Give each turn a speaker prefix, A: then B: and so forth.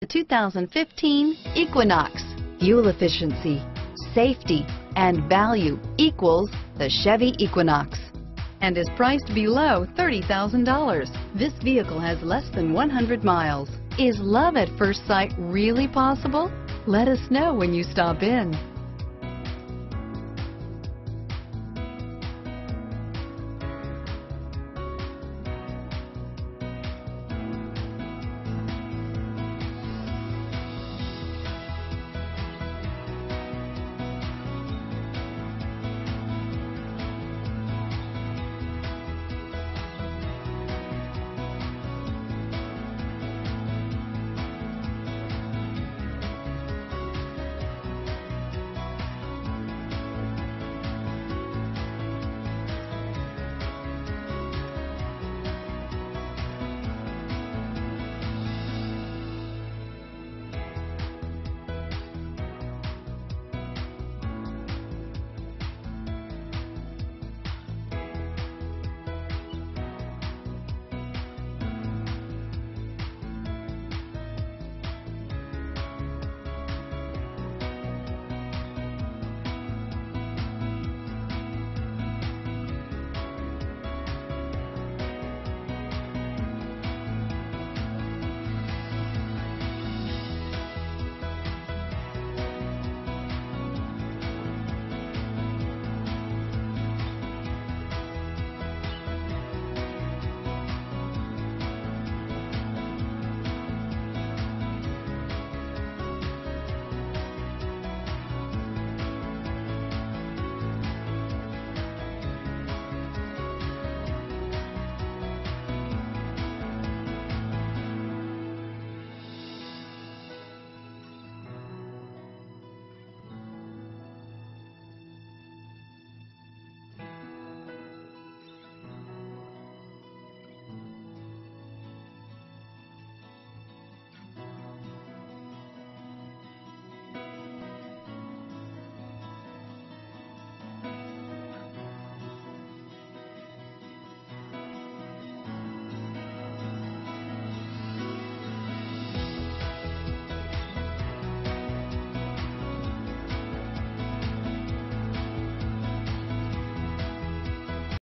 A: The 2015 Equinox. Fuel efficiency, safety, and value equals the Chevy Equinox and is priced below $30,000. This vehicle has less than 100 miles. Is love at first sight really possible? Let us know when you stop in.